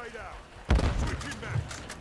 grenade out. Switching back.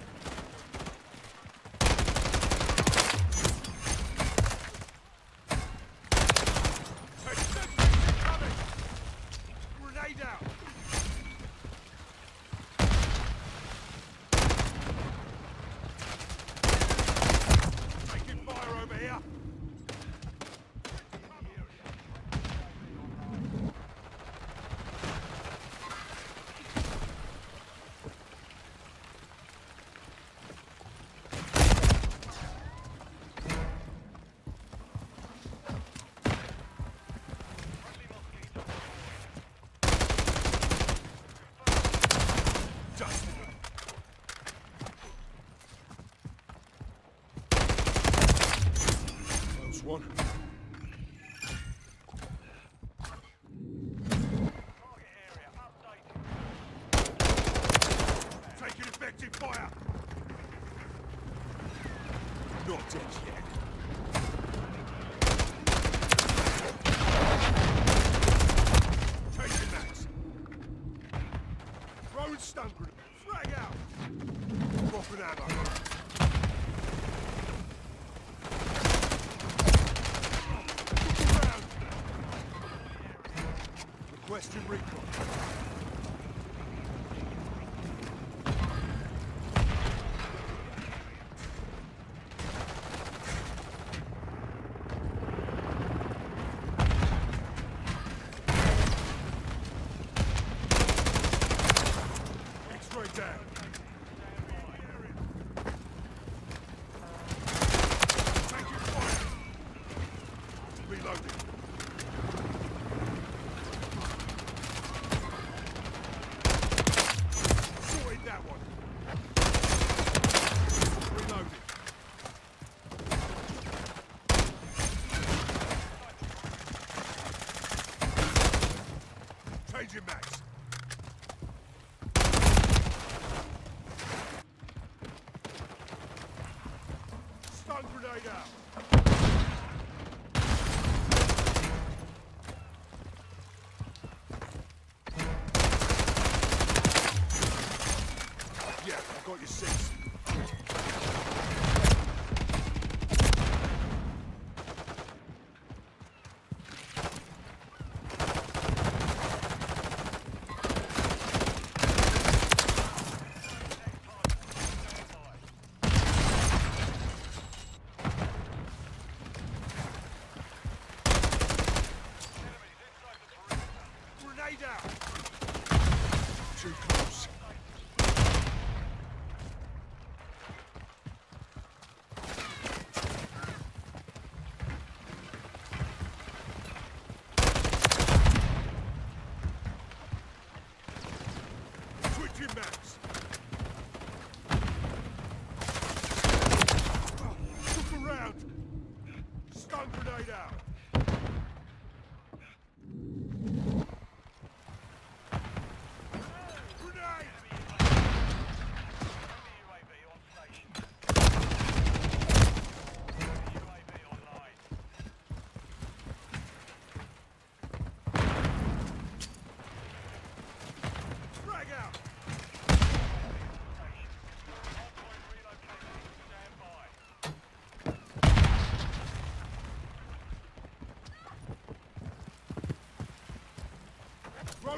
Stun grenade. Frag out. Dropping ammo. Requesting. Stun out. Yeah, I got your six. Grenade out. Too close. Switching mags. Look around. Stun grenade out. Grenade! Frag out! Throwing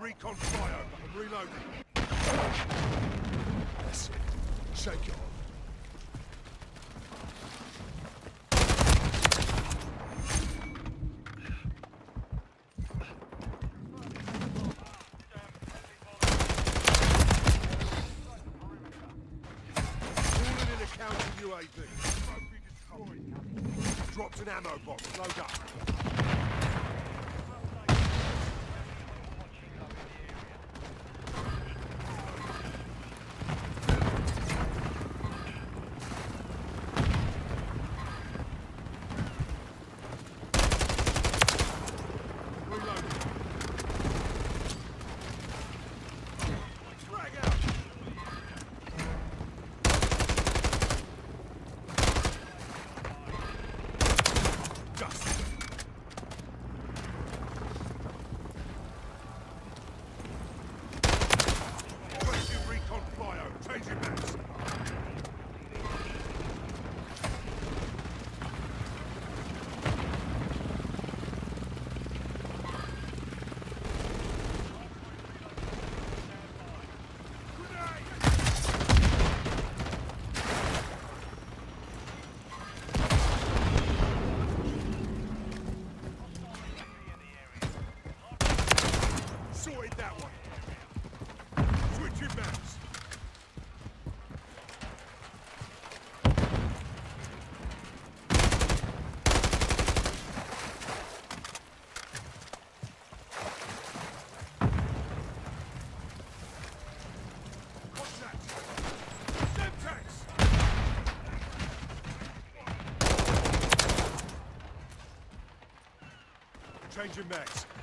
Requesting recon flyover. I'm reloading. That's it. Shake it off. UAV. Dropped an ammo box. Load up. Ranger mechs.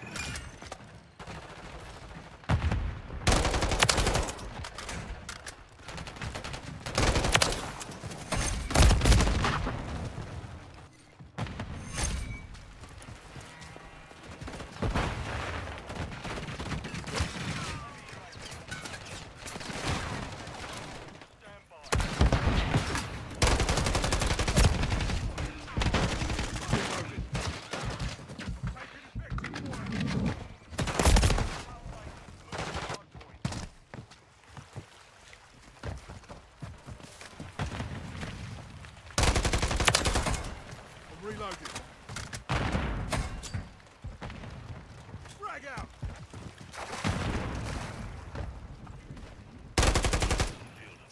Reloaded. Frag out.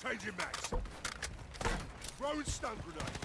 Changing mags. Throwing stun grenade.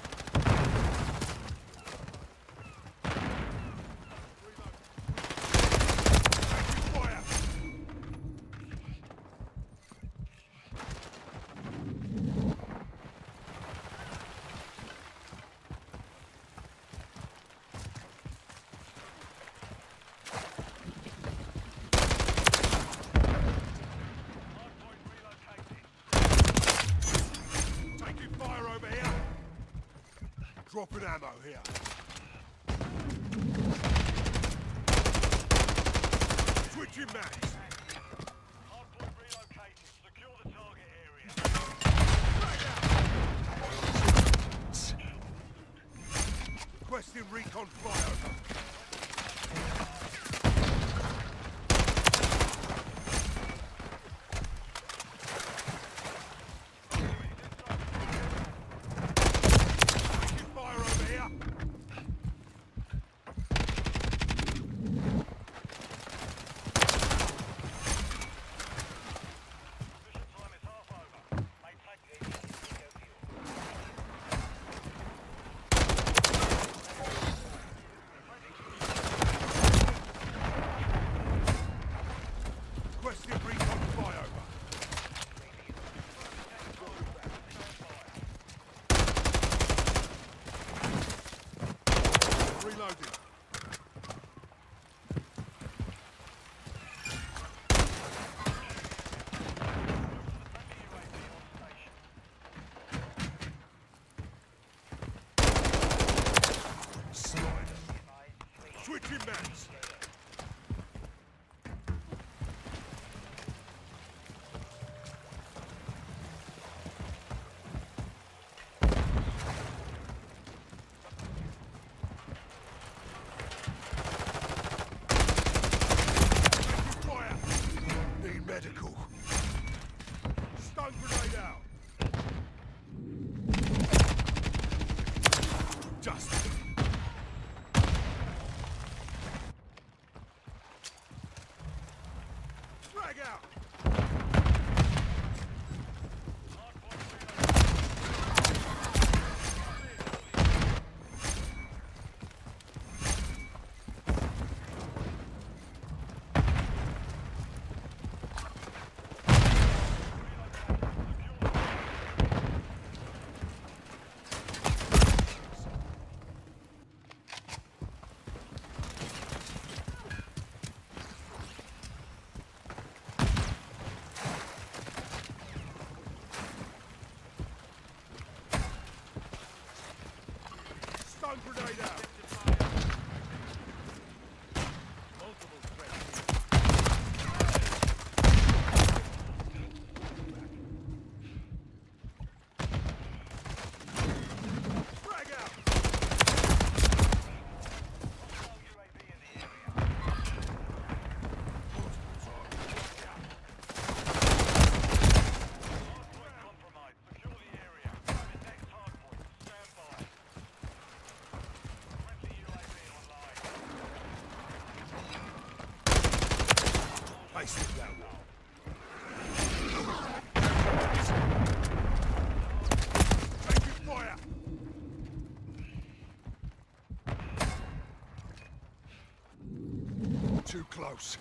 Dropping ammo here. Switching mags. Frag out! close.